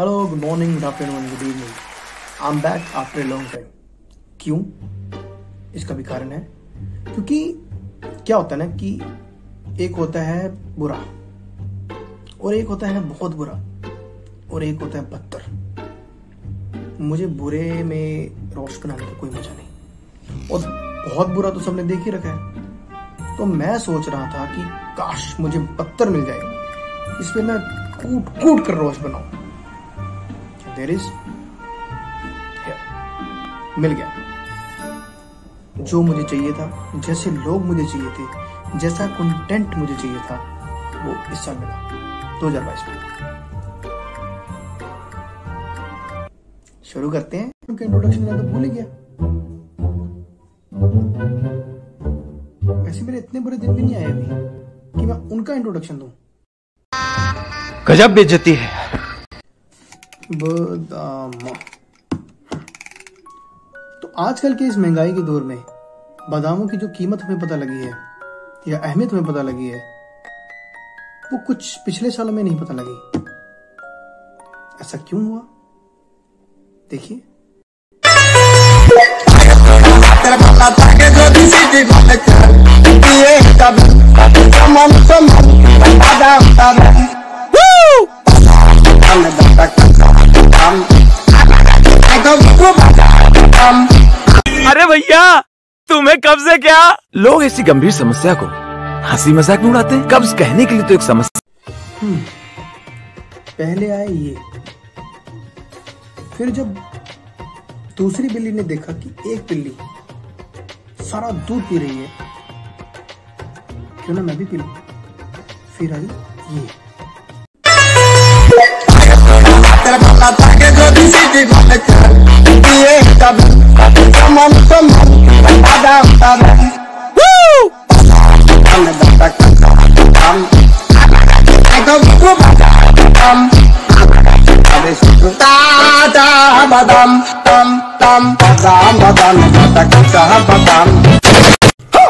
Hello, good morning, good afternoon, good evening. I'm back after a long time. क्यों? इसका भी कारण है। क्योंकि क्या होता है ना कि एक होता है बुरा और एक होता है बहुत बुरा और एक होता है बदतर। मुझे बुरे में रोस्ट बनाने का कोई मज़ा नहीं। और बहुत बुरा तो सबने देख ही रखा है। तो मैं सोच रहा था कि काश मुझे बदतर मिल जाए। इस पे मैं कूट कूट कर रोश बनाऊँ। देर इज़ मिल गया। जो मुझे चाहिए था, जैसे लोग मुझे चाहिए थे, जैसा कंटेंट मुझे चाहिए था, वो इस साल मिला। दो हज़ार बाईस में। शुरू करते हैं। उनका इंट्रोडक्शन तो भूल ही गया। वैसे मेरे इतने बुरे दिन भी नहीं आए अभी, कि मैं उनका इंट्रोडक्शन दूँ। गजब बेइज्जती है। बादाम। तो आजकल के इस महँगाई के दौर में बादामों की जो कीमत हमें पता लगी है, या अहमियत हमें पता लगी है, वो कुछ पिछले सालों में नहीं पता लगी। ऐसा क्यों हुआ? देखिए। अरे भैया तुम्हें कब से क्या? लोग ऐसी गंभीर समस्या को हँसी मज़ाक में उड़ाते हैं। कब्ज कहने के लिए तो एक समस्या पहले आए ये। फिर जब दूसरी बिल्ली ने देखा कि एक बिल्ली सारा दूध पी रही है क्यों ना मैं भी पी लू? फिर आई ये। ataque yo decidi cometer E está bem, tomando, tomando Nada tá bem Woo! Anda da ta ta ta Então vou bater Tam Ta ta badam Tam tam badam badam Ta ta ta badam Ha!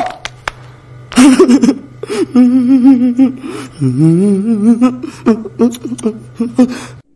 Mm-hmm.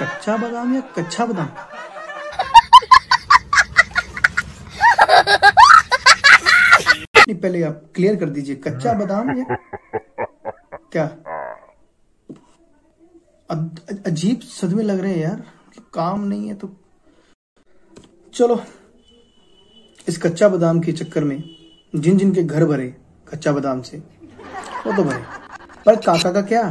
कच्चा बादाम या कच्चा बादाम? नहीं, पहले आप clear कर दीजिए, कच्चा बादाम या क्या? अजीब सदमे लग रहे हैं यार काम नहीं है तो। चलो, इस कच्चा बादाम के चक्कर में, जिन जिन के घर भरे कच्चा बादाम से, वो तो भरे। पर काका का क्या?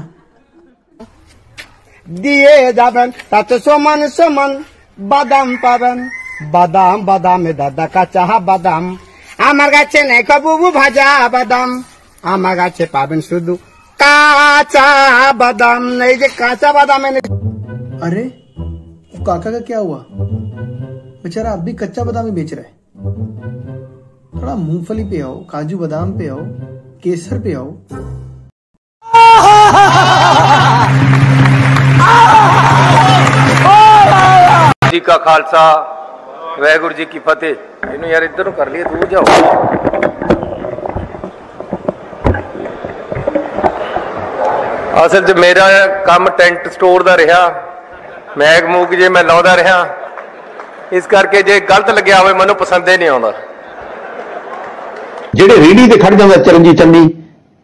দিয়ে যাবেন তাতে সমান সমান বাদাম পাবেন বাদাম বাদামে দাদা কাঁচা বাদাম আমার কাছে নেই বুবু ভাজা বাদাম আমার কাছে পাবেন শুধু কাঁচা বাদাম এই যে কাঁচা বাদাম এনে अरे वो काका का क्या हुआ बेचारा अब भी कच्चा बादाम ही बेच रहा है थोड़ा मूंगफली पे आओ काजू बादाम पे आओ केसर पे आओ ਜੀ ਕਾ ਖਾਲਸਾ ਵਾਹਿਗੁਰੂ ਜੀ ਕੀ ਫਤਿਹ। ਇਹਨੂੰ ਯਾਰ ਇੱਧਰ ਨੂੰ ਕਰ ਲਈਏ ਦੂਰ ਜਾਓ। ਅਸਲ 'ਚ ਮੇਰਾ ਕੰਮ ਟੈਂਟ ਸਟੋਰ ਦਾ ਰਿਹਾ ਮੈਗ ਮੂਗ ਜੇ ਮੈਂ ਲਾਉਂਦਾ ਰਿਹਾ। ਇਸ ਕਰਕੇ ਜੇ ਗਲਤ ਲੱਗਿਆ ਹੋਵੇ ਮੈਨੂੰ ਪਸੰਦ ਹੀ ਨਹੀਂ ਆਉਂਦਾ। ਜਿਹੜੇ ਰੇੜੀ ਤੇ ਖੜ ਜਾਂਦਾ ਚਰਨਜੀਤ ਚੰਨੀ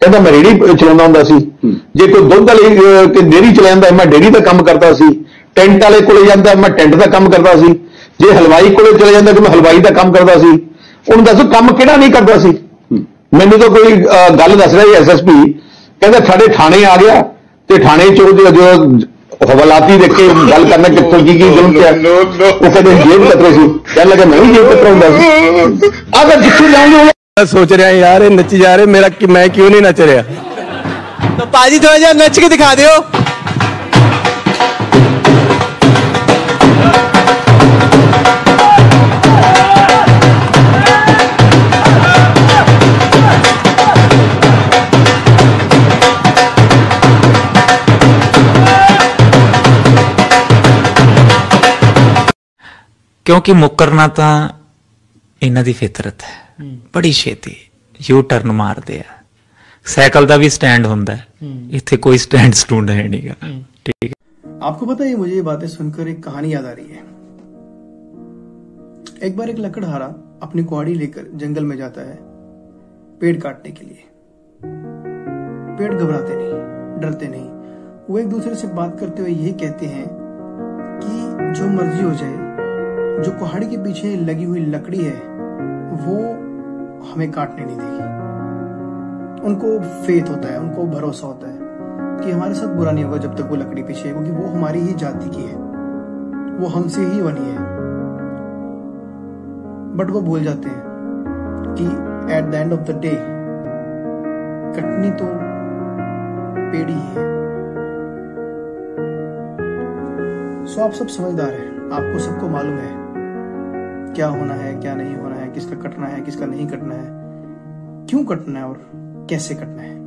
ਕਹਿੰਦਾ ਮੈਂ ਰੇੜੀ ਚਲਾਉਂਦਾ ਹੁੰਦਾ ਸੀ। ਜੇ ਕੋਈ ਦੁੱਧ ਵਾਲੀ ਤੇ ਡੇਰੀ ਚਲਾਉਂਦਾ ਮੈਂ ਡੇਰੀ ਦਾ ਕੰਮ ਕਰਦਾ ਸੀ। ਟੈਂਟ ਵਾਲੇ ਕੋਲੇ ਜਾਂਦਾ ਮੈਂ ਟੈਂਟ ਦਾ ਕੰਮ ਕਰਦਾ ਸੀ। ਜੇ ਹਲਵਾਈ ਕੋਲੇ ਚਲੇ ਜਾਂਦਾ ਕਿ ਮੈਂ ਹਲਵਾਈ ਦਾ ਕੰਮ ਕਰਦਾ ਸੀ। ਉਹਨੂੰ ਦੱਸੋ ਕੰਮ ਕਿਹੜਾ ਨਹੀਂ ਕਰਦਾ ਸੀ? ਮੈਨੂੰ ਤਾਂ ਕੋਈ ਗੱਲ ਦੱਸ ਰਿਹਾ ਐਸਐਸਪੀ ਕਹਿੰਦਾ ਸਾਡੇ ਥਾਣੇ ਆ ਗਿਆ ਤੇ ਥਾਣੇ ਚੋਂ ਜੋ ਹਵਾਲਾਤੀ ਦੇ ਕੇ ਗੱਲ ਕਰਨਾ ਕਿੱਥੋਂ ਕੀ ਕੀ ਜ਼ੁਲਮ ਕਿਆ ਉਹ ਕਹਿੰਦੇ ਜੇਬ ਕਤਰੇ ਸੀ। ਕਹਿਣ ਲੱਗਾ ਮੈਂ ਜੇਬ ਕਤਰਾ ਹੁੰਦਾ ਸੀ। ਅਗਰ ਜਿੱਥੇ ਲਾਉਂਗੇ ਮੈਂ ਸੋਚ ਰਿਹਾ ਯਾਰ ਇਹ ਨੱਚੀ ਜਾ ਰਹੇ ਮੇਰਾ ਕਿ ਮੈਂ ਕਿਉਂ ਨਹੀਂ ਨੱਚ ਰਿਹਾ? ਤਾਂ ਪਾਜੀ ਥੋੜਾ ਜਿਹਾ ਨੱਚ ਕੇ ਦਿਖਾ ਦਿਓ। ਕਿਉਂਕਿ ਮੁੱਕਰਨਾ ਤਾਂ ਇਹਨਾਂ ਦੀ ਫਿਤਰਤ ਹੈ ਬੜੀ ਛੇਤੀ ਯੂ ਟਰਨ ਮਾਰਦੇ ਆ ਸਾਈਕਲ ਦਾ ਵੀ ਸਟੈਂਡ ਹੁੰਦਾ ਹੈ ਇੱਥੇ ਕੋਈ ਸਟੈਂਡ ਸਟੂਡ ਹੈ ਨਹੀਂਗਾ ਠੀਕ ਹੈ आपको पता है मुझे ये बातें सुनकर एक कहानी याद आ रही है एक बार एक लकड़हारा अपनी कुआड़ी लेकर जंगल में जाता है पेड़ काटने के लिए पेड़ घबराते नहीं डरते नहीं वो एक दूसरे से बात करते हुए यही कहते हैं कि जो मर्जी हो जाए जो कुहाड़ी के पीछे लगी हुई लकड़ी है, वो हमें काटने नहीं देगी। उनको फेथ होता है, उनको भरोसा होता है कि हमारे साथ बुरा नहीं होगा जब तक वो लकड़ी पीछे क्योंकि वो हमारी ही जाति की है। वो हमसे ही बनी है। बट वो भूल जाते हैं कि at the end of the day Katni तो पेड़ ही है। सो आप सब समझदार हैं, आपको सबको मालूम है क्या होना है, क्या नहीं होना है, किसका कटना है, किसका नहीं कटना है, क्यों कटना है और कैसे कटना है?